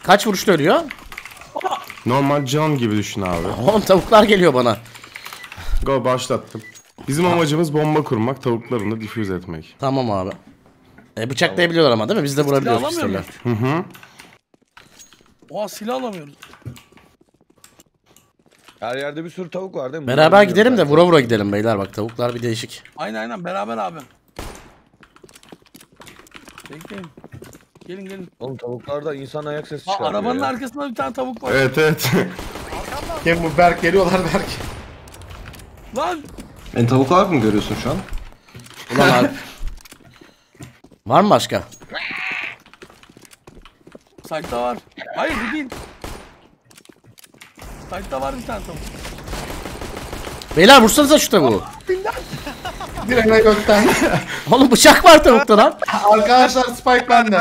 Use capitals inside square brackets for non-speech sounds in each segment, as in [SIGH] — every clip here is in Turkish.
Kaç vuruşta ölüyor? Normal can gibi düşün abi. [LAUGHS] Oğlum tavuklar geliyor bana. Go başlattım. Bizim amacımız bomba kurmak, tavuklarını difüz etmek. Tamam abi. E, bıçaklayabiliyorlar ama değil mi? Biz de vurabiliyoruz Silah alamıyor pistolle. Hı hı. Oha silah alamıyoruz. Her yerde bir sürü tavuk var değil mi? Beraber gidelim de vura vura gidelim beyler bak tavuklar bir değişik. Aynen aynen beraber abi. Bekleyin. Gelin gelin. ben. Oğlum tavuklarda insan ayak sesi Aa, çıkarıyor arabanın ya. arkasında bir tane tavuk var. Evet evet. Kim bu Berk geliyorlar Berk. Lan Beni tavuk olarak mı görüyorsun şu an? Ulan abi. Var mı başka? site'da var. Hayır bu değil. Site'da var bir tane tavuk. Beyler vursanıza şu tavuğu. Direne gökten. [LAUGHS] Oğlum bıçak var tavukta lan. Arkadaşlar Spike bende.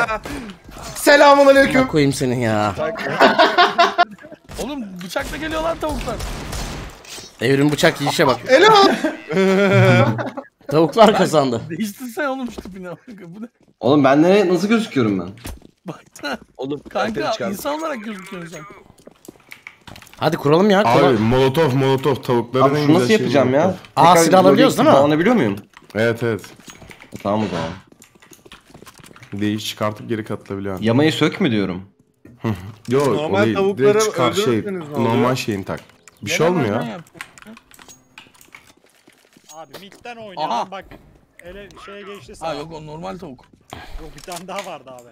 Selamun aleyküm. Koyayım senin ya. Oğlum bıçakla geliyor lan tavuklar. Evrim bıçak yiyişe bak. Elo. [LAUGHS] Tavuklar kazandı. [LAUGHS] Değiştirsene oğlum şu tipini. Bu ne? Oğlum ben ne nasıl gözüküyorum ben? Baksana. Oğlum Kanka insan olarak gözüküyorsun sen. Hadi kuralım ya. Abi Kuralım. molotov molotov tavukların Abi en güzel nasıl yapacağım ya? Aa, silah alabiliyoruz değil mi? Kullanabiliyor muyum? Evet evet. E, Tamam o zaman. Değiş çıkartıp geri katılabiliyorsun. Yamayı sök mü diyorum? Yok Normal o değil. tavukları Direkt çıkar şey. Normal şeyini tak. Bir şey olmuyor. Abi midden oynayan Aha. bak. Ele şeye geçti sağ. Ha yok o normal tavuk. Yok bir tane daha vardı abi.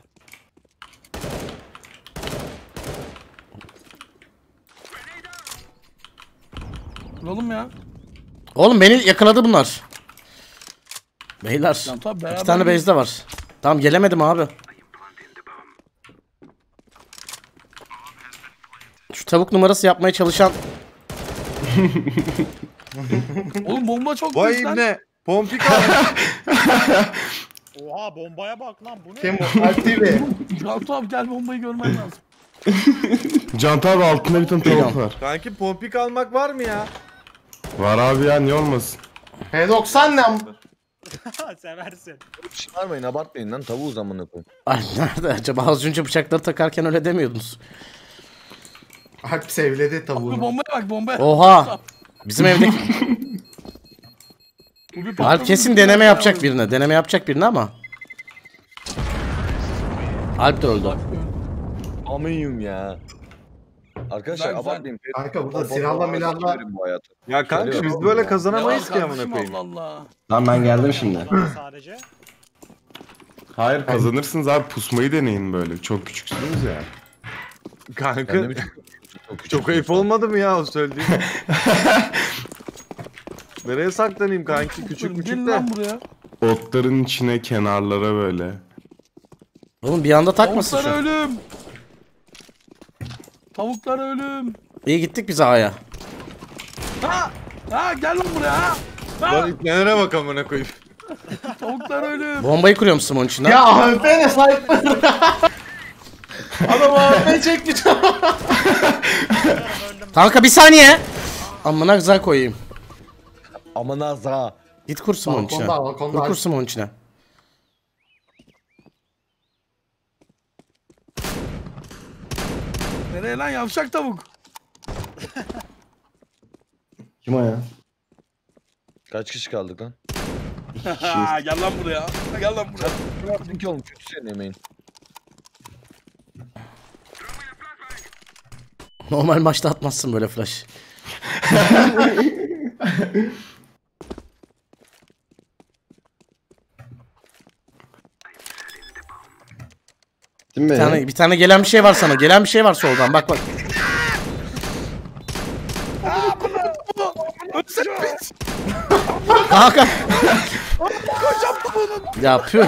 Kuralım ya. Oğlum beni yakaladı bunlar. Beyler. Lan tabii iki tane base'de var. Tamam gelemedim abi. Şu tavuk numarası yapmaya çalışan [LAUGHS] Oğlum bomba çok Vay büyük lan. ibne. Pompik al. [LAUGHS] Oha bombaya bak lan bu ne? Kim TV. Cantu abi gel bombayı görmen lazım. Cant abi altında bir tane tavuk var. Kanki pompik almak var mı ya? Var abi ya niye olmasın? P90 ne? [LAUGHS] Seversin. Çıkarmayın abartmayın lan tavuğu zamanı koyun. Ay nerede acaba az önce bıçakları takarken öyle demiyordunuz. Alp sevledi Bu tavuğunu. bombaya bak bombaya. Oha. Bizim evdeki [LAUGHS] Bu bir Alp kesin deneme yapacak ya. birine. Deneme yapacak birine ama. Alp de öldü. Amıyım ya. Arkadaşlar Güzel, abartmayın. Kanka burada bu hayatı. Ya kanka biz böyle kazanamayız ki amına koyayım. Allah Allah. Tamam ben geldim şimdi. Sadece. Hayır kazanırsınız abi pusmayı deneyin böyle. Çok küçüksünüz ya. Kanka çok, çok ayıp olmadı mı ya o söylediğin? [LAUGHS] Nereye saklanayım kanki küçük küçük de. lan buraya. Otların içine kenarlara böyle. Oğlum bir anda takmasın Tavuklar şu. ölüm. Tavuklar ölüm. İyi gittik biz A'ya. Ha! Ha gel lan buraya ha! Ha! Lan bak amına koyayım. [LAUGHS] Tavuklar ölüm. Bombayı kuruyorum Simon içinden. Ya AWP ne sniper? Adam AWP çekmiş. [LAUGHS] Kanka bir saniye. Amına güzel koyayım. Aman az ha. Git kur Simon içine. Balkonda, balkonda. Kur kur Simon içine. Nereye lan yavşak tavuk? [LAUGHS] Kim o ya? Kaç kişi kaldık lan? Ha, [LAUGHS] gel lan buraya. Gel lan buraya. Ki oğlum? Kötü senin yemeğin. Normal maçta atmazsın böyle flash. [LAUGHS] Değil mi? Bir tane, bir tane gelen bir şey var sana. Gelen bir şey var soldan. Bak bak. Kanka. ya püh.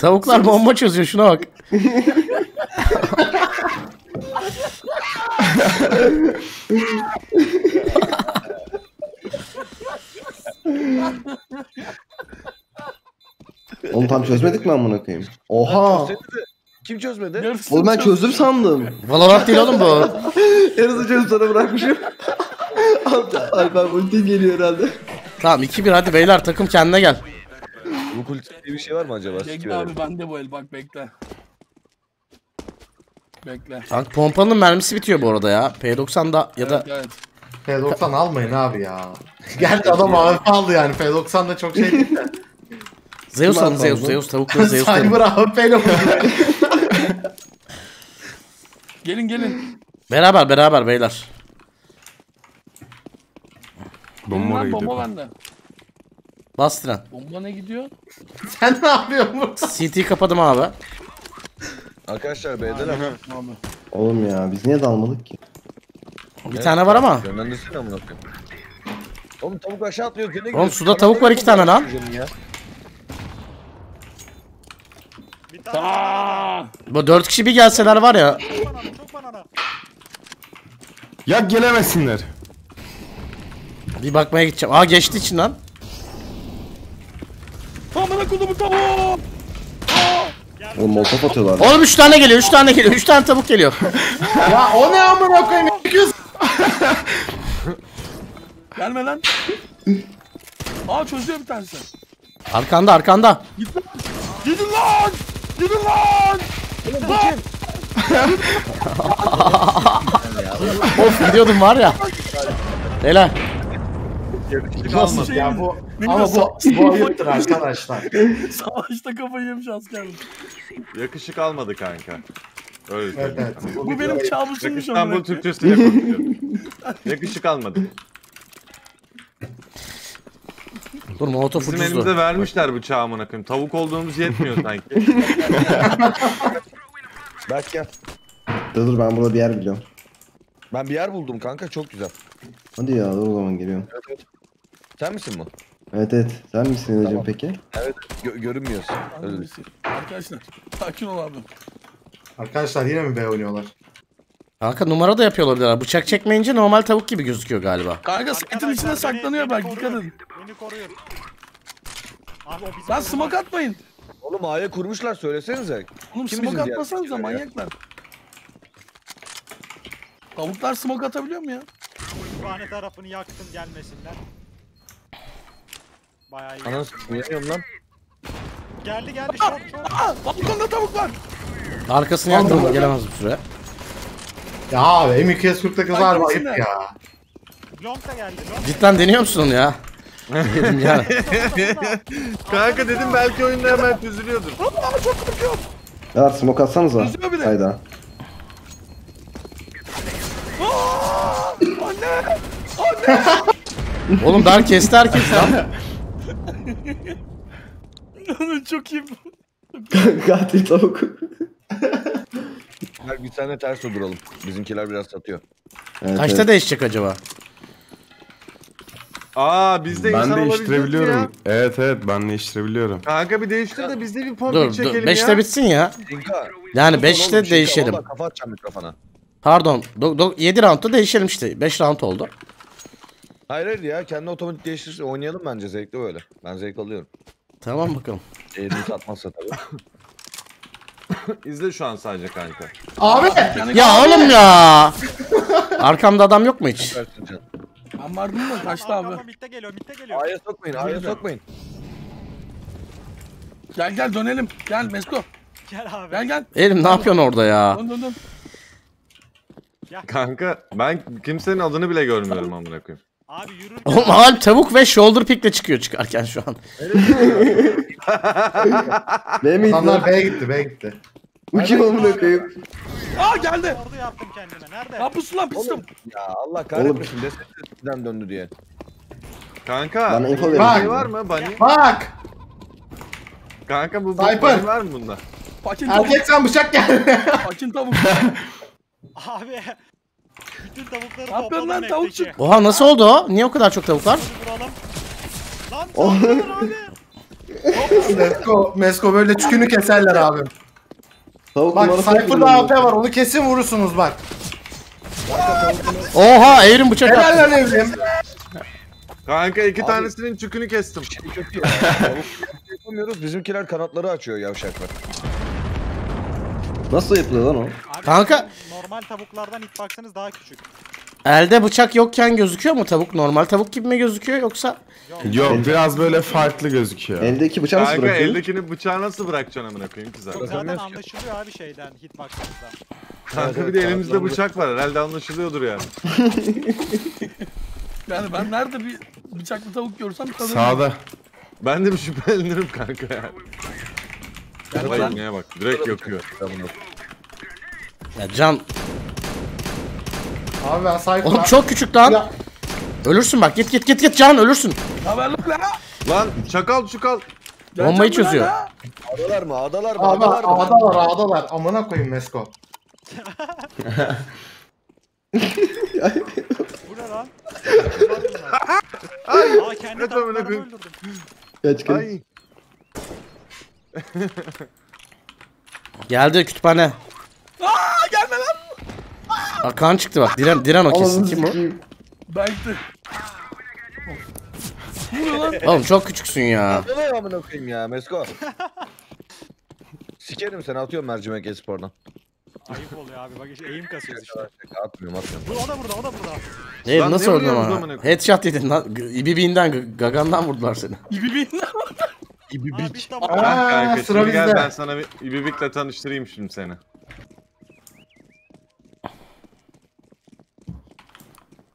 Tavuklar bomba çözüyor şuna bak. Oğlum tam çözmedik mi amına koyayım? Oha! Kim çözmedi? Yarısı Oğlum ben çöz- çözdüm sandım. Valorant değil oğlum bu. [LAUGHS] Yarısı çözdüm sana bırakmışım. [LAUGHS] Alper ultin geliyor herhalde. Tamam 2-1 hadi beyler takım kendine gel. Bu diye bir şey var mı acaba? Bekle abi bende bu el bak bekle. Bekle. Kanka pompanın mermisi bitiyor bu arada ya. P90'da ya da Evet, evet. P90 almayın abi ya. [LAUGHS] Gerçi adam AWP aldı yani. P90 da çok şey değil de. Zeus alın Zeus? Zeus tavukları Zeus. Cyber AWP ile vuruyor. Gelin gelin. Beraber beraber beyler. Bomba Bomba, oraya bomba gidiyor. bende. Bas tren. Bomba ne gidiyor? [LAUGHS] Sen ne yapıyorsun burada? CT'yi kapadım abi. Arkadaşlar B'deler. Abi. Oğlum ya biz niye dalmadık ki? Bir tane var ama. Yönlendirsene amına koyayım. Oğlum tavuk aşağı atlıyor. Gene Oğlum suda tavuk var iki tane lan. Ya. Bir tane Aa! Bu dört kişi bir gelseler var ya. çok banana çok banana. Ya gelemesinler. Bir bakmaya gideceğim. Aa geçti için lan. Amına kodumu tavuk! Oğlum molotof atıyorlar. Oğlum 3 tane geliyor 3 tane geliyor 3 tane tavuk geliyor. [LAUGHS] ya o ne amına koyayım? 200 Gelme lan. Aa çözüyor bir tanesi. Arkanda arkanda. Gidin lan! Gidin lan! [LAUGHS] Of gidiyordum var ya. Helal. Nasıl ya bu? Ama bu, bu ayıptır arkadaşlar. [LAUGHS] Savaşta kafayı yemiş askerlik. Yakışık almadı kanka. Öyle Evet evet. Bu benim kabusummuş İstanbul. Türkçesiyle konuşuyorum. [LAUGHS] Yakışık almadı. Dur molotof Bizim ucuzdu. elimize vermişler bıçağı amına koyayım. Tavuk olduğumuz yetmiyor sanki. [LAUGHS] Berk gel. Dur dur ben burada bir yer biliyorum. Ben bir yer buldum kanka çok güzel. Hadi ya dur o zaman geliyorum. Evet, evet. Sen misin bu? Evet evet. Sen misin Edeciğim Tamam. peki? Evet. Gö- görünmüyorsun. Öyle. Arkadaşlar sakin ol abi. Arkadaşlar yine mi B oynuyorlar? Kanka numara da yapıyor olabilirler. Bıçak çekmeyince normal tavuk gibi gözüküyor galiba. Kanka içinde Arkadaşlar, saklanıyor belki dikkat edin. Beni koruyun. Abi o bizim Lan smoke atmayın. Oğlum A'ya kurmuşlar söylesenize. Oğlum Kim smoke bizim atmasanıza manyaklar. Tavuklar smoke atabiliyor mu ya? kütüphane tarafını yaktım gelmesinler. Bayağı iyi. Ananı s**eyim yanıyorum lan. Geldi geldi şort şort. Aa balkonda tavuk var. Arkasını yaktım gelemez bir süre. Ya abi M240'da kızar mı ayıp ya. Long da geldi long. Cidden deniyor musun onu ya? Dedim yani. [LAUGHS] kanka dedim belki oyunda hemen çözülüyordur. Aa çok korkuyorum. Ya smoke atsanıza. Üzüyor bir de. Hayda. Aa! Anne! [LAUGHS] Oğlum dar kesti herkes lan. çok iyi. [LAUGHS] Katil tavuk. Berk bir tane ters duralım. Bizimkiler biraz satıyor. Evet, Kaçta evet. değişecek acaba? Aa bizde insan Ben olabilecek mi ya? değiştirebiliyorum. Evet evet ben değiştirebiliyorum. Kanka bir değiştir de biz de bir pompa Dur çekelim dur 5'te ya. bitsin ya. Yani sus oğlum, 5'te Şinka, değişelim. Valla kafa atacağım mikrofona. Pardon. 7 roundda değişelim işte. 5 round oldu. Hayır hayır ya kendi otomatik değiştirse oynayalım bence zevkli öyle. Ben zevk alıyorum. Tamam bakalım. Eğrimi satmazsa tabii. [LAUGHS] [COUGHS] İzle şu an sadece kanka. Abi! Ya oğlum ya. [LAUGHS] Arkamda adam yok mu hiç? Ben vardım da kaçtı abi. Mitte geliyor mitte geliyor. A'ya sokmayın A'ya sokmayın. Gel gel dönelim. Gel Mesko. Gel abi. Gel gel. Elim ne yapıyorsun orada ya? Dön dön dön. Kanka ben kimsenin adını bile görmüyorum amına koyayım. Abi yürürken Oğlum Alp tavuk ve shoulder pick'le çıkıyor çıkarken şu an. [LAUGHS] [LAUGHS] Ne miydi? Adamlar B gitti B gitti. Bu kim amına koyayım? Aa geldi. ordu yaptım kendime. Nerede? Ya pusu lan pistim. Ya Allah kahretmesin desene döndü diye. Kanka Bana info verin. Bak. var mı bunny? Bak! Kanka bu, Sniper. var mı bunda? Tavuk. Erkek sen bıçak geldi. Pakin tavuk. [LAUGHS] Abi. Bütün tavukları Ne yapıyorsun topladım lan, tavukçuk? Oha nasıl oldu o? Niye o kadar çok tavuk var? Lan saldırın abi. Mesko, Mesko böyle çükünü keserler abi. Tavuk Bak Cypher'da AP var onu kesin vurursunuz bak. Oha evrim bıçak Helal attı. lan evrim. Kanka iki tanesinin çükünü kestim. Şey kötü ya. Tavuk yapamıyoruz bizimkiler kanatları açıyor yavşaklar. Nasıl yapılıyor lan o? Abi Kanka- Normal tavuklardan hitbox'ınız daha küçük. Elde bıçak yokken gözüküyor mu tavuk? Normal tavuk gibi mi gözüküyor yoksa? Yok biraz böyle farklı gözüküyor. Eldeki bıçağı nasıl Kanka bırakıyor? eldekini bıçağı nasıl bırakacaksın amına koyayım ki zaten. Zaten Bakamıyoruz ki. anlaşılıyor abi şeyden hitbox'ımızdan. Kanka Evet, bir de elimizde bıçak var herhalde anlaşılıyordur yani. [LAUGHS] Yani ben nerede bir bıçaklı tavuk görsem tanırım. Sağda. Ben de bir şüphelenirim kanka ya. Yani Vay ben- bak direkt yakıyor. Ya can. Abi ben Cypher'a... Oğlum çok küçük lan. Ya. Ölürsün bak git git git git can ölürsün. Ne haber lan la? Lan çakal çukal. Bombayı çözüyor. Adalar mı? Adalar mı? Abi Adalar mı? ağdalar ağdalar. Amına koyayım Mesko. Bu ne lan? Aa kendi koyayım. öldürdüm. Kere? Ay. Geldi kütüphane. Aa gelme lan. Aa, kan çıktı bak. Diren, diren o kesin. Kim bu? Belki. Ne oluyor lan? Oğlum çok küçüksün ya. Adalar amına koyayım ya Mesko. Sikerim seni atıyorum mercimek espordan. Ayıp oluyor abi bak işte eğim kasıyoruz işte. Atmıyorum atmıyorum. Bu o da burada o da burada. Hey, Lan nasıl ne öldün ama? Headshot yedin lan. G- gagandan vurdular seni. İbi bin. Aa bir tavuk. Aa, Kanka sıra şimdi gel bizde. ben sana bir İbibik'le tanıştırayım şimdi seni.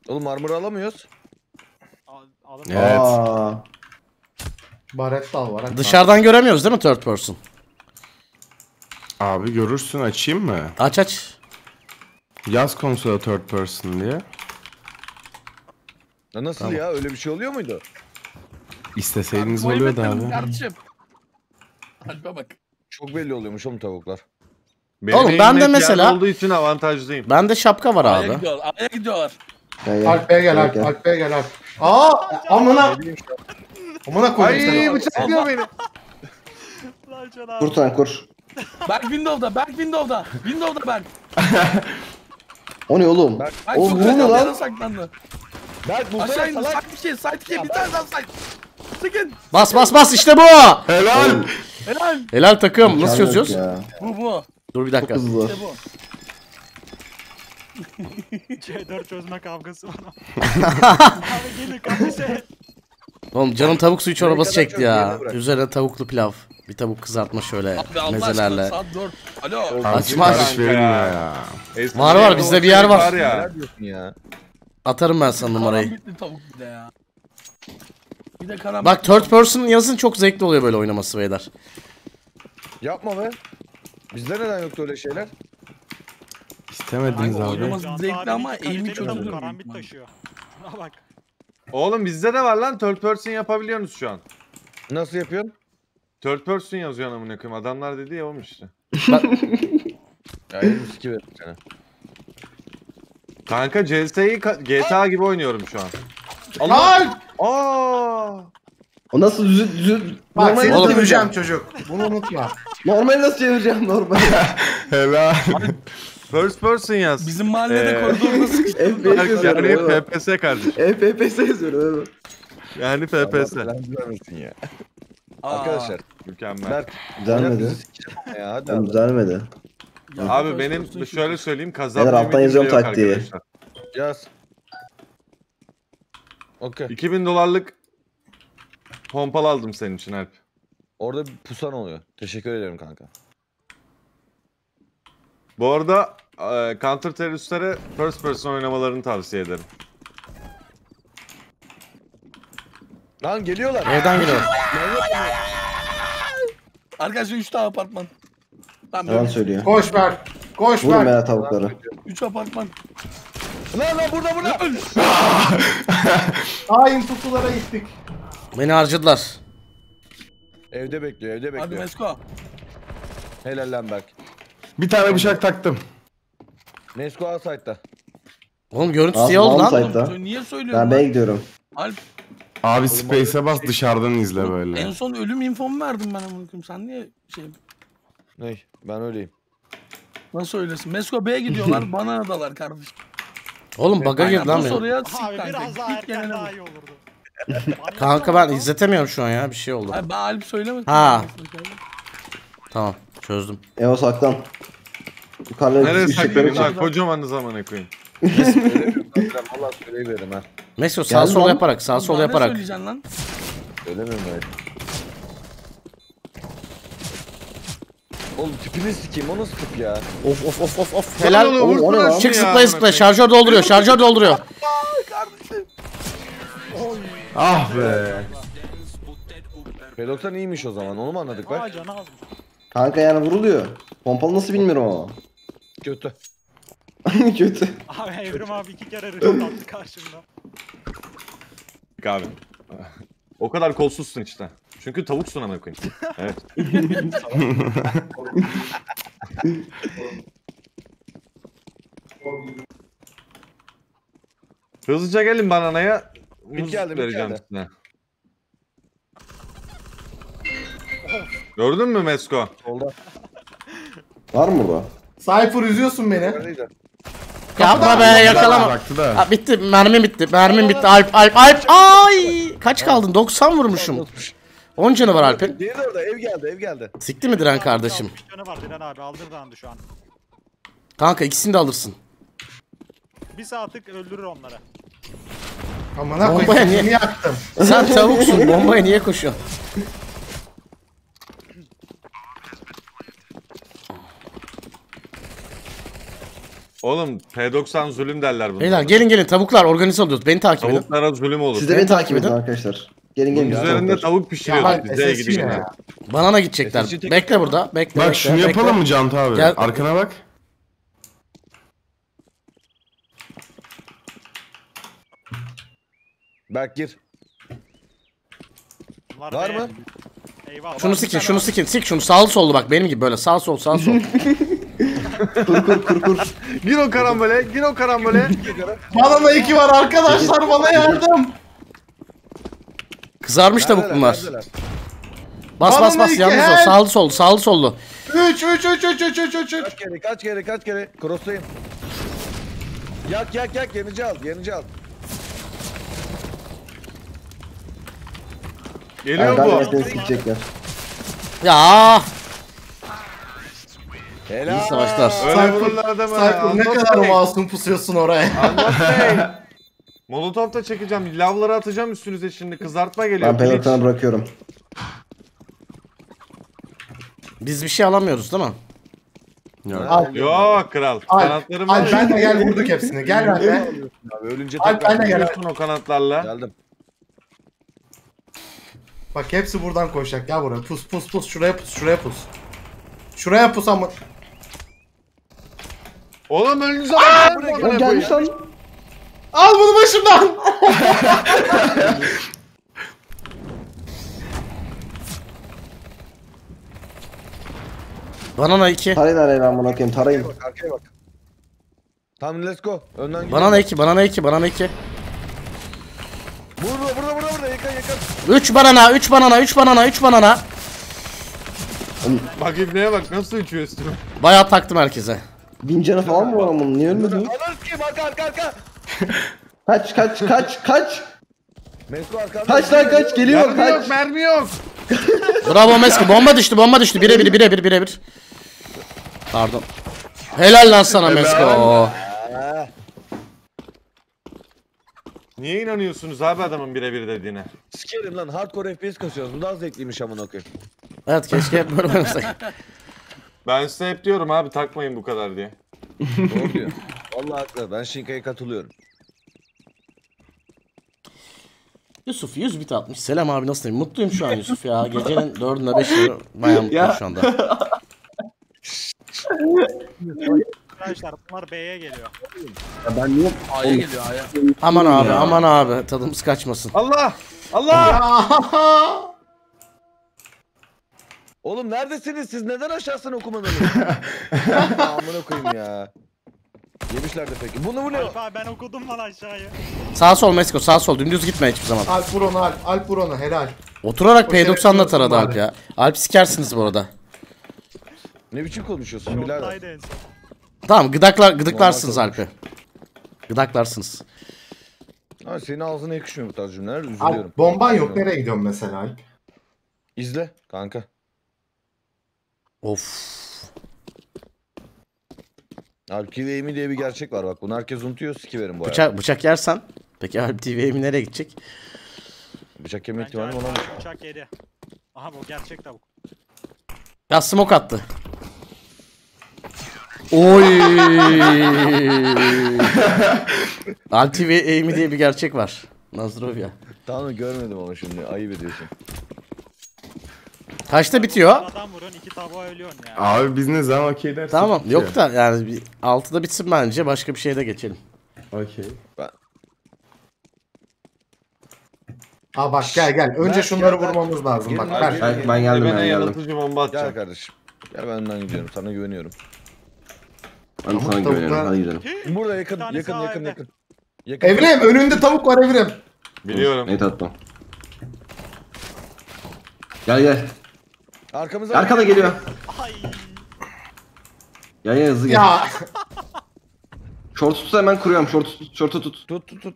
Oğlum armor alamıyoruz. Al-. Evet. Aa. Baret dal var. Dışarıdan göremiyoruz değil mi third person? Abi görürsün açayım mı? Aç aç. Yaz konsola third person diye. Ya nasıl ya? Öyle bir şey oluyor muydu? İsteseydiniz ayıp oluyordu abi. Kardeşim. Bak. Çok belli oluyormuş oğlum tavuklar. Benim Oğlum, ben de mesela- olduğu için avantajlıyım. Bende şapka var A'ya abi. gidiyorlar. A'ya gidiyorlar. Gel. Alp'e gel Alp. Alp'e gel Alp. Aa amına. Amına koyayım Ay seni. bıçaklıyor beni. Lan Can abi. Kur sen kur. Back window'da, back window'da. Window'da back. O ne oğlum? Back Oğlum bu ne lan? saklandı. Berk bu Aşağı indi. salak. Side bir şey, side iki. Bir tane daha side. Sıkın. Bas bas bas işte bu. Helal. Helal. Helal takım. Nasıl çözüyoruz? Bu bu. Dur bir dakika. İşte bu. C4 çözme kavgası var. abi [LAUGHS] gelin kapışın. Oğlum canım tavuk suyu çorbası kadar çekti çok ya. yerine bırak. Üzerine tavuklu pilav. Bir tavuk kızartma şöyle Abi Allah aşkına mezelerle. saat 4. Alo. Aç Azıcık maç. karış verin ya. Var, var, bizde bir yer var. ya. Neler diyorsun ya? Atarım ben sana numarayı. Karambitli tavuk bir de ya. Bir de karambitli Bak third person yazın çok zevkli oluyor böyle oynaması beyler. Yapma be. Bizde neden yoktu öyle şeyler? İstemediniz Kanka, abi. oynaması zevkli ama tavuk çözülür. Karambit taşıyor. Şuna bak. Oğlum bizde de var lan third person yapabiliyorsunuz şu an. Nasıl yapıyorsun? Third person yazıyor amına koyayım. Adamlar dedi ya oğlum işte. [LAUGHS] Ya elimi sikiverim seni. Kanka CS'yi GTA gibi oynuyorum şu an. Alp. Aa! O nasıl düzü düzü Bak seni Oğlum. çevireceğim? çocuk. Bunu unutma. Normal nasıl çevireceğim normal? [LAUGHS] Helal. First person yaz. Bizim mahallede Ee. FPS yazıyorum. yani. FPS kardeşim. FPS yazıyorum. Yani FPS. ya. Arkadaşlar. Mükemmel. Berk. Düzelmedi. Ya hadi Oğlum abi. düzelmedi. ya, Abi benim şöyle söyleyeyim kazanma Beyler, alttan yazıyorum taktiği. arkadaşlar. Yaz. Okey. 2000 dolarlık pompalı aldım senin için Alp. Orada bir pusan oluyor. Teşekkür ederim kanka. Bu arada counter teröristlere first person oynamalarını tavsiye ederim. Lan geliyorlar. Evden geliyor. Arkadaşlar 3 tane apartman. Lan Yalan söylüyor. Koş ver. Koş Vurun ver. bana tavukları. 3 apartman. Lan lan burada burada. [LAUGHS] Hain pusulara gittik. Beni harcadılar. Evde bekliyor evde Hadi bekliyor. Mesko. Helal lan Berk. Bir tane bıçak taktım. Nesko Asayt'ta. Oğlum görüntü Al- siyah oldu lan. Oğlum, Niye söylüyorsun? Ben? B'ye gidiyorum. Alp Abi space'e bas dışarıdan izle en böyle. son ölüm infomu verdim ben amına koyayım. Sen niye şey Ney? Ben öyleyim. nasıl öylesin? Mesko B'ye gidiyorlar [LAUGHS] bana adalar kardeşim. Oğlum bug'a girdi lan bu benim. soruya sik Abi kanka. biraz daha Git erken daha iyi olurdu. [LAUGHS] Kanka ben izletemiyorum şu an ya bir şey oldu. Ay ben Alp söylemedim. Ha. Tamam çözdüm. Eo saklan. Yukarıda Nereye saklayayım lan kocamanı zamana koyayım. [LAUGHS] Valla söyleyiverim ha. Mesko sağ sol lan. yaparak sağ sol Daha ne yaparak. söyleyeceksin lan? Söylemiyorum öyle. Oğlum tipini sikeyim o nasıl tip ya? Of of of of of. Helal. Oğlum, Oğlum, o ne vurdular lan? şunu Çık ya, zıplaya zıplaya şarjör dolduruyor şarjör dolduruyor. [LAUGHS] Ah be. P90 iyiymiş o zaman onu mu anladık bak? Kanka yani vuruluyor. Pompalı nasıl bilmiyorum ama. Kötü. [LAUGHS] Kötü. Abi Evrim abi iki kere rıçak attı karşımda. Abi. O kadar kolsuzsun işte. Çünkü tavuksun amına koyayım. Evet. [LAUGHS] Hızlıca gelin bananaya. Muz geldi, vereceğim geldi. size. Gördün mü Mesko? Solda. Var mı burada? Cypher üzüyorsun beni. Yapma be yakalama. Ha, bitti mermim bitti mermim bitti. Alp Alp Alp. Ay! Kaç kaldın? 90 vurmuşum. 10 canı var Alp'in. Diğeri de orada ev geldi ev geldi. sikti mi Diren kardeşim? 60 canı var Diren abi aldır dandı şu an. kanka ikisini de alırsın. Bir saatlik öldürür onları. Amına Bombaya koyayım niye- yaktım. sen tavuksun bombaya niye koşuyorsun Oğlum P90 zulüm derler bunlara. Beyler gelin gelin tavuklar organize oluyoruz beni takip edin Tavuklara zulüm olur. Siz de beni takip edin arkadaşlar. Gelin gelin. Üzerinde tavuk pişiriyoruz bize SSC gidip. ya? banana gidecekler tek- bekle burada bekle Bak bekle, şunu bekle. yapalım mı Cant abi? Gel. Arkana bak. Berk gir. Var be. mı? Eyvah. şunu sikin şunu sikin sik şunu sağlı sollu bak benim gibi böyle sağ sol sağ sol [LAUGHS] Kur kur kur kur. Gir o karambole, gir o karambole. Bana da iki var arkadaşlar bana yardım. kızarmış tavuk bunlar bas bas bas yalnız o sağlı sollu sağlı sollu 3 3 3 3 3 3 3 3. Kaç kere kaç kere kaç kere cross'tayım. Yak yak yak yenici al yenici al. Geliyor Erdem bu. ya Helal. iyi savaşlar. Cypher ne kadar masum pusuyorsun oraya. Anlat [LAUGHS] bey. Molotov da çekeceğim. Lavları atacağım üstünüze şimdi. Kızartma geliyor. Ben penaltıdan bırakıyorum. biz bir şey alamıyoruz değil mi Yok. Al. Yok kral. Al. Kanatlarım var. Al ben de gel vurduk hepsini. Gel ben de. Abi ölünce Al ben de gel. O kanatlarla. Geldim. Bak hepsi buradan koşacak. Gel buraya. Pus pus pus. Şuraya pus. Şuraya pus. Şuraya pus ama. Oğlum önünüze bakın. buraya gelmiş lan. Al bunu başımdan. [LAUGHS] banana 2 Tarayın arayın amına koyayım tarayın. Bak arkaya bak. Tamam let's go. Önden gidelim. banana 2 banana 2 banana 2 Burada burada burada burada yakın yakın. 3 banana 3 banana 3 banana 3 banana Bak İbne'ye bak nasıl uçuyor üstüme. Bayağı taktım herkese. Bin canı falan mı var amına? Niye ölmedi? Ananı sikeyim arka arka arka. Kaç kaç kaç kaç. Mesko arkanda. Kaç lan kaç geliyor Mermi yok kaç. mermi yok. Bravo Meski bomba düştü bomba düştü birebir birebir birebir. Pardon. Helal lan sana Mesko. Niye inanıyorsunuz abi adamın birebir dediğine? Sikerim lan hardcore FPS kasıyoruz. Bu daha zevkliymiş amına koyayım. Evet keşke hep böyle oynasak. [LAUGHS] Ben size hep diyorum abi takmayın bu kadar diye. Doğru diyor. [LAUGHS] Vallahi haklı. Ben Shinka'ya katılıyorum. Yusuf 100 bit atmış. Selam abi nasılsın? Mutluyum şu an Yusuf ya. Gecenin [LAUGHS] 4'ünde 5'inde bayağı mutluyum şu anda. Arkadaşlar bunlar B'ye geliyor. Ya ben niye A'ya geliyor A'ya. Aman abi aman abi tadımız kaçmasın. Allah! Allah! [LAUGHS] Oğlum neredesiniz siz? Neden aşağısını okumadınız? [LAUGHS] amına koyayım ya. Yemişler de peki. Bunu bu ne? Alp abi ben okudum lan aşağıyı. Sağ sol Mesko sağ sol dümdüz gitme hiçbir zaman. Alp vur onu Alp. Alp vur onu helal. Oturarak O şeref P90'la olsun taradı bari. Alp ya. Alp sikersiniz bu arada. Ne biçim konuşuyorsun birader? Yoldaydı en son. Tamam gıdaklar gıdıklarsınız Normal Alp'i. Gıdaklarsınız. Ha, senin ağzına yakışmıyor bu tarz cümleler. Üzülüyorum. Alp bomban yok nereye gidiyorsun mesela Alp? İzle kanka. Of. Kill aim'i diye bir gerçek var bak. Bunu herkes unutuyor. Sikiverim bu arada. Bıçak, bıçak yersen. Peki Alp TV nereye gidecek? Bıçak yeme Alp olan. abi bıçak yedi. Aha bu gerçek tavuk. Ya smoke attı. Oy. [LAUGHS] Alp TV diye bir gerçek var. Nazdrovya. Tamam görmedim ama şimdi. Ayıp ediyorsun. Kaçta bitiyor? Adam vuruyorsun iki tavuğa ölüyorsun ya. Abi biz ne zaman okey dersek. Tamam bitiyor. yok da yani bir 6'da bitsin bence başka bir şeye de geçelim. Okey. Aa bak gel gel. Önce Ver, şunları gel, vurmamız lazım. Bak ver. Ben, ben geldim ben geldim. yanıltıcı bomba Gel kardeşim. Gel ben önden gidiyorum. Sana güveniyorum. Ben sana Tavuklar- güveniyorum. Hadi gidelim. Burada yakın yakın yakın yakın. Yakın. Evrim önünde tavuk var Evrim. Biliyorum. Evet attım. Gel gel. Arkamıza Arkada geliyor. Ay. Gel gel hızlı gel. Ya Short tutsa hemen kuruyorum. Short tut. Short'u tut. Tut tut tut.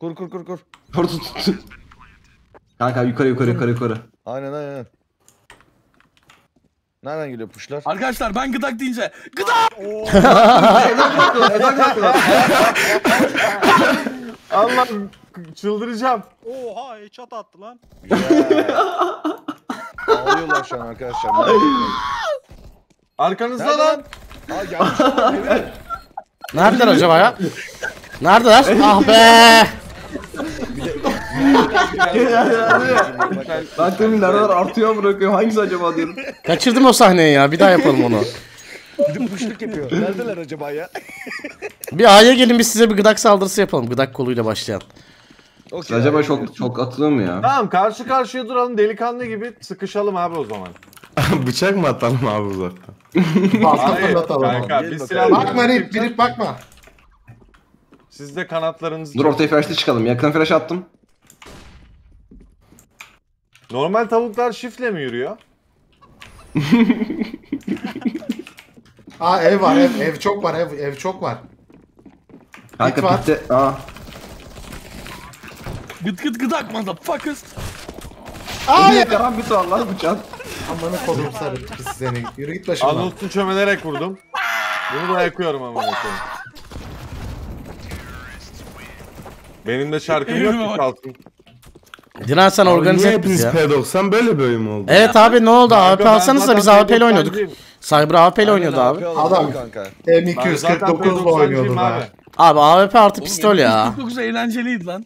Kur kur kur kur. Short'u tut. Kanka yukarı yukarı yukarı yukarı. Aynen aynen. Nereden geliyor puşlar? Arkadaşlar ben gıdak deyince gıdak. [LAUGHS] Allah'ım çıldıracağım. Oha headshot attı lan. Ağlıyorlar şu an arkadaşlar. merak etmeyin. Arkanızda Nerede lan. Aa Evrim. Neredeler acaba ya? Neredeler? Ah be! Ben demin nereler artıyor bırakıyorum. Hangisi acaba diyorum. Kaçırdım o sahneyi ya. Bir daha yapalım onu. Gidip puşluk yapıyor. Neredeler acaba ya? Bir A'ya gelin biz size bir gıdak saldırısı yapalım. Gıdak koluyla başlayan. Okey, Acaba çok çok atılıyor mu ya? Tamam karşı karşıya duralım delikanlı gibi sıkışalım abi o zaman. [LAUGHS] Bıçak mı atalım abi uzaktan? [LAUGHS] Hayır kanka biz silah Bakma Rip, Rip bakma. Siz de kanatlarınızı Dur ortaya flash'te çıkalım. Yakın flash attım. Normal tavuklar şifle mi yürüyor? Aa ev var ev, ev çok var ev, ev çok var. Kanka var. bitti. Aa. Gıt gıt gıdak motherfuckers. Aa Niye karambit var lan bıçağın? Amanı kodum sarı pis seni. Yürü git başımdan. Anlut'u çömelerek vurdum. Bunu da yakıyorum ama koyayım. Benim de şarkım yok ki kalsın. Diren sen organize et bizi ya. P90 böyle bir oyun mu oldu? Evet abi ne oldu? AWP Ben alsanız da zaten biz AWP ile oynuyorduk. P90'cıyım. Cyber AWP ile oynuyordu abi. Adam. kanka. Ben zaten M249 ile oynuyordu P90'cıyım da. abi. Abi AWP artı pistol ya. 9 eğlenceliydi lan.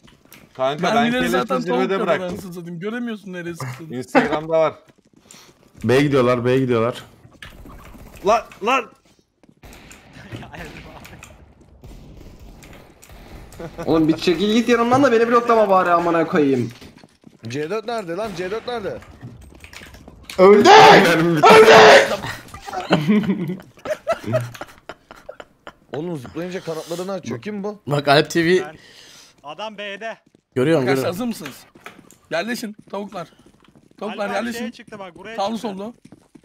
Kanka ben Mermileri keleşi zaten zirvede bıraktım. satayım. Göremiyorsun nereye sıktığını. Instagram'da var. B gidiyorlar B gidiyorlar. Lan lan. [LAUGHS] Oğlum bir çekil git yanımdan da beni bloklama bari amına koyayım. C4 nerede lan? C4 nerede? Öldü. Bitti. Oğlum zıplayınca kanatlarını açıyor. Kim bu? Bak Alp TV Ben... Adam B'de. Görüyorum Arkadaşlar görüyorum. hazır mısınız? Yerleşin tavuklar. Tavuklar Alper şeye yerleşin. çıktı bak buraya Sağlı çıktı. sollu.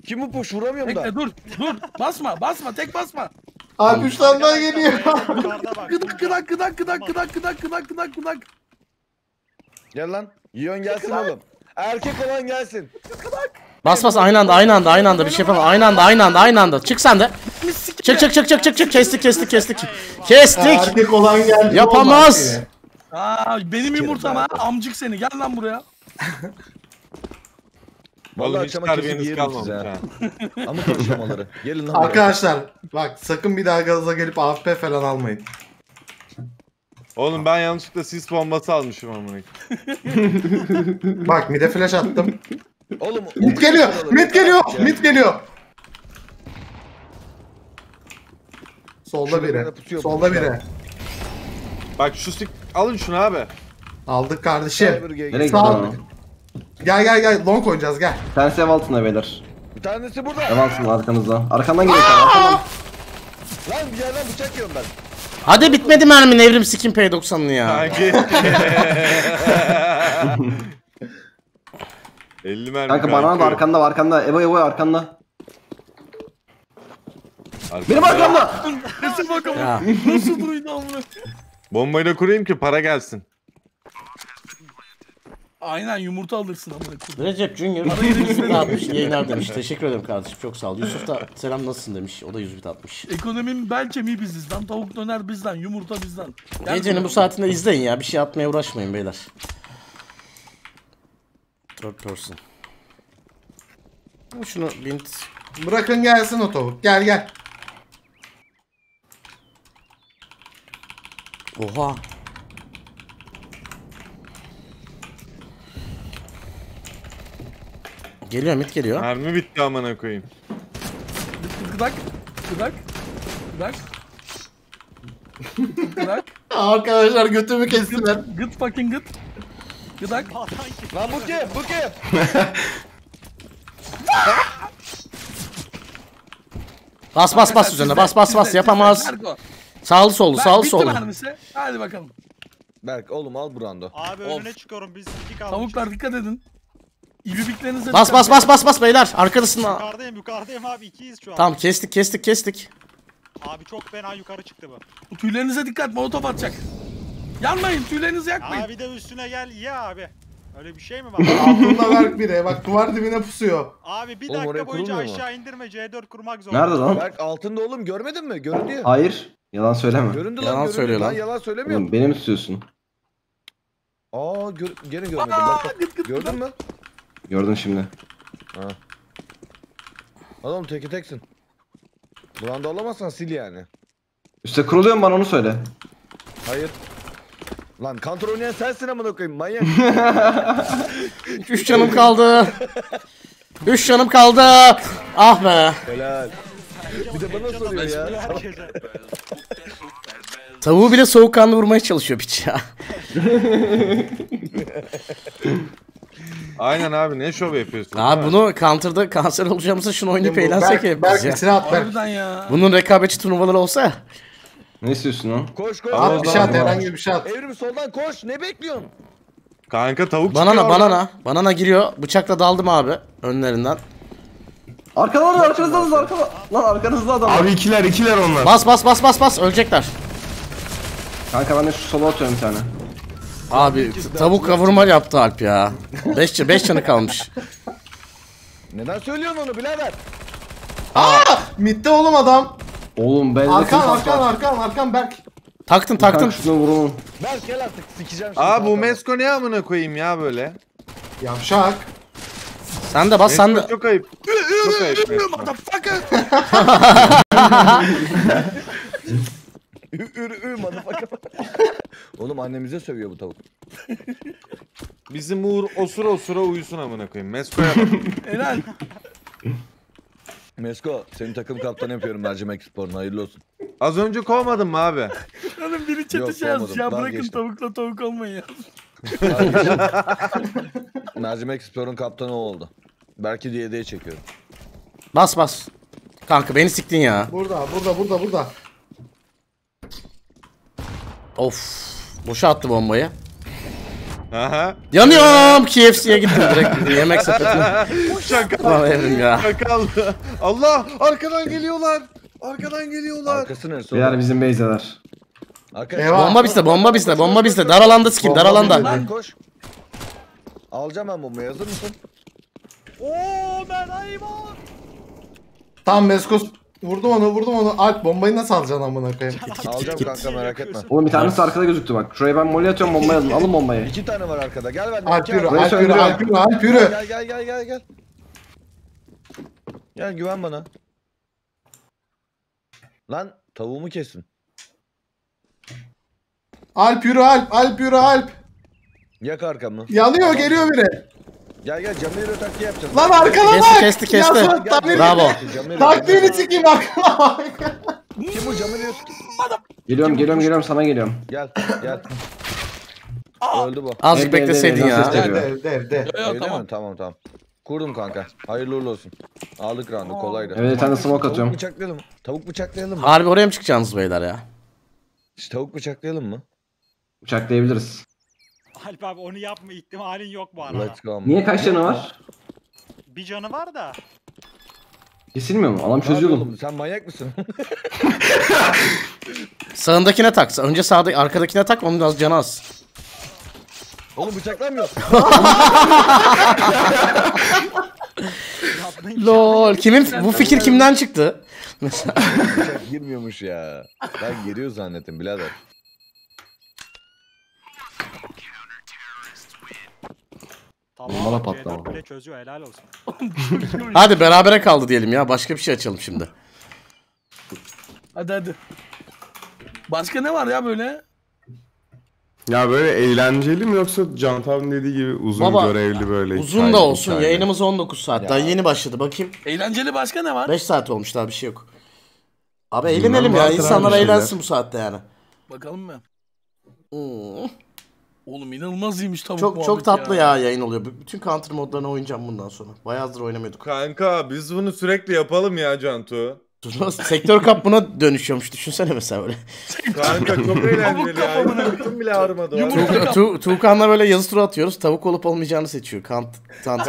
Kim bu puş? Vuramıyorum da. Bekle dur dur. Basma basma tek basma. Alp üç tane daha Arkadaşlar, geliyor. Yukarıda bak. Gıdak gıdak gıdak gıdak gıdak gıdak gıdak gıdak gıdak. Gel lan. Yiyon gelsin oğlum. Erkek olan gelsin. Bas bas aynı anda aynı anda aynı anda bir şey yapalım. Aynı anda aynı anda aynı anda. Çık sen de. Çık çık çık çık çık çık kestik kestik kestik. Kestik. Erkek olan geldi. Yapamaz. olmaz. Aa benim yumurtam ha amcık seni gel lan buraya. Vallahi hiç akşama terbiyeniz kalmamış ha. ha. Ama konuşamaları. Gelin lan. buraya. Arkadaşlar bak sakın bir daha gaza gelip AFP falan almayın. Oğlum ben yanlışlıkla sis bombası almışım amına. [LAUGHS] Bak mide flash attım. Oğlum. Mid geliyor. Mid geliyor. Mid geliyor. Solda Şurada biri. Solda biri. Bak şu sik alın şunu abi. Aldık kardeşim. Nereye gidiyorsun? Gel gel gel long oynayacağız gel. Bir tanesi ev altında beyler. Bir tanesi burada. Ev altında arkamızda. Arkandan geliyor sen arkandan. Lan bir yerden bıçak yiyorum ben. Hadi bitmedi mermin evrim sikim P90'lı ya. Kanki. 50 [LAUGHS] mermi Kanka bana da arkanda var arkanda. Evo Evo arkanda. Benim arkamda. Nasıl bakalım nasıl duydu amına. Bombayı da kurayım ki para gelsin. Aynen yumurta alırsın amına koyayım. Recep Junior 100 bit atmış. Yayınlar demiş. Teşekkür ederim kardeşim. Çok sağ ol. Yusuf da selam nasılsın demiş. O da 100 bit atmış. Ekonominin bel kemiği biziz lan. Tavuk döner bizden, yumurta bizden. Gel Gecenin bu saatinde izleyin ya. Bir şey atmaya uğraşmayın beyler. Third person. Şunu bint. Bırakın gelsin o tavuk. Gel gel. Oha. Geliyor mit geliyor. Mermi bitti amına koyayım. Gıdak, gıdak, gıdak. Gıdak, Arkadaşlar götümü kestiler. gıt fucking gıt. Gıdak. Lan bu kim? Bu kim? Bas bas bas üzerine. Bas bas bas yapamaz. Sağlı sollu Berk, sağlı bitti sollu. mermisi. Hadi bakalım. Berk oğlum al Brando. Abi önüne çıkıyorum biz iki kaldık. Tavuklar dikkat edin. İbibiklerinize Bas bas bas bas bas beyler. Arkadasın. Yukarıdayım yukarıdayım abi ikiyiz şu an. Tamam kestik kestik kestik. Abi çok fena yukarı çıktı bu. Tüylerinize dikkat molotof atacak. Yanmayın tüylerinizi yakmayın. Abi de üstüne gel ye abi. Öyle bir şey mi var? [LAUGHS] Altında Berk biri. Bak duvar dibine pusuyor. abi bir Oğlum oraya dakika boyunca kurulmuyor mu? aşağı indirme C4 kurmak zorunda. Nerede lan? Berk altında oğlum görmedin mi? Göründü ya. Hayır. Yalan söyleme. Göründü lan Yalan göründü. söylüyor lan. Lan yalan söylemiyor Oğlum beni mi tutuyorsun? Aa gör, gene görmedim. Aa, Bak, bak. gıt gıt Gördün mü? Gördüm şimdi. Oğlum teki teksin. Brando alamazsan sil yani. Üste kuruluyorum bana onu söyle. Hayır. Lan counter oynayan sensin amına koyayım manyak. [LAUGHS] 3 canım kaldı. 3 canım kaldı. Ah be. Helal. Bir de bana soruyor ya. Tavuğu bile soğukkanlı vurmaya çalışıyor piç ya. Aynen abi ne şov yapıyorsun? Abi bunu counter'da kanser olacağımıza şunu oynayıp eğlensek ya Berk ya. at Berk. Harbiden ya. Bunun rekabetçi turnuvaları olsa. Ne istiyorsun lan? Koş koş. At bir şey at herhangi bir şey at. Evrim soldan koş. Ne bekliyorsun? Kanka tavuk Banana çıkıyor banana. Banana giriyor. Bıçakla daldım abi önlerinden. Arkadan arkanızdan arkada. Lan arkanızda adam var. Abi ikiler ikiler onlar. Bas bas bas bas bas ölecekler. Kanka ben de şu sola atıyorum bir tane. Abi tavuk kavurma yaptı Alp ya. 5 5 canı kalmış. Neden söylüyorsun onu birader? Mitte oğlum adam. Oğlum ben Arkan arkan arkan arkan Berk. Taktın taktın. Şunu vurun. Berk gel artık sikeceğim. Aa bu. Mesko ne amına koyayım ya böyle? Yavşak. Sen de bas sen de. çok ayıp. Çok ayıp. [LAUGHS] Motherfucker. Ü ü ü motherfucker. Oğlum annemize sövüyor bu tavuk. Bizim Uğur osura osura uyusun amına koyayım. Mesko'ya bak. [LAUGHS] Helal. Mesko senin takım kaptanı yapıyorum Mercimek Spor'una hayırlı olsun. Az önce kovmadın mı abi? Oğlum biri çatışa yazmış olmadım, ya bırakın tavukla tavuk olmayın ya. Mercimek Spor'un kaptanı o oldu. Belki diye diye çekiyorum. Bas bas. Kanka beni siktin ya. Burada burada burada burada. Of. Boşa attı bombayı. Aha. Yanıyorum. KFC'ye gittim direkt. Yemek sepetine. Şaka. Lan evrim ya. Şaka. Allah arkadan geliyorlar. Arkadan geliyorlar. Arkası? Beyler oğlum? bizim base'deler. Eyvah. Bomba bizde bomba bizde bomba bizde. Dar alanda sikim dar alanda. Lan koş. Alacağım ben bombayı hazır mısın? Oo ben hayvan. Tam Meskos vurdum onu vurdum onu. Alp bombayı nasıl alacaksın amına koyayım? Alacağım kanka merak etme. Oğlum bir tanesi arkada gözüktü bak. Şuraya ben molly atıyorum bombayı alın. Alın bombayı. İki tane var arkada gel benden. Alp yürü al. Alp yürü Alp yürü Alp yürü. Gel gel gel gel gel. Gel güven bana. Lan tavuğumu kesin. Alp yürü Alp Alp yürü Alp. Yak arkamı. Yanıyor geliyor biri. Gel gel camı yürü taktiği yapacağız. Lan arkana Kesti, bak. kesti, kesti. Ya gel, Bravo. Taktiğini sikeyim arkana bak. Kim bu camı yürü? Geliyorum geliyorum geliyorum sana geliyorum. Gel gel. Öldü bu. Azıcık Evde, bekleseydin evde, ya. Evde evde evde. Yok tamam. mi? Tamam tamam. Kurdum kanka. Hayırlı uğurlu olsun. Aldık roundu kolaydı. Evet bir tane smoke Tavuk atıyorum. bıçaklayalım. Tavuk bıçaklayalım mı? Harbi oraya mı çıkacaksınız beyler ya? Tavuk bıçaklayalım mı? Bıçaklayabiliriz. Alp abi onu yapma ihtimalin yok bu arada. Let's go. Niye kaç canı var? Bir canı var da. Kesilmiyor mu? Adam çözüyor oğlum. Sen manyak mısın? [LAUGHS] Sağındakine tak. Önce sağda arkadakine tak onun az canı az. Oğlum bıçaklanmıyor. [LAUGHS] Lol. Kimin bu fikir kimden çıktı? Bıçak girmiyormuş ya. Ben giriyor zannettim birader. Tamam. C4 patlama. bile çözüyor helal olsun. [LAUGHS] [LAUGHS] Hadi berabere kaldı diyelim ya. Başka bir şey açalım şimdi. Hadi hadi. Başka ne var ya böyle? Ya böyle eğlenceli mi yoksa Can Tav'ın dediği gibi uzun Baba, görevli böyle Uzun da olsun. hikayeli. Yayınımız 19 saat. Daha yeni başladı. Bakayım. Eğlenceli başka ne var? 5 saat olmuş daha bir şey yok. Abi Bilmem, eğlenelim ya. vardır abi İnsanlar eğlensin bu saatte yani. Bakalım mı? Hmm. Oğlum inanılmaz iyiymiş tavuk Çok çok tatlı ya. yayın oluyor. Bütün counter modlarını oynayacağım bundan sonra. Bayağıdır oynamıyorduk. Kanka biz bunu sürekli yapalım ya Cantu. Sektör kap buna dönüşüyormuş. Düşünsene mesela böyle. Kanka çok eğlenceli ya. Yumurtum bile ağrımadı. Tuğkan'la böyle yazı tura atıyoruz. Tavuk olup olmayacağını seçiyor. Kant, kant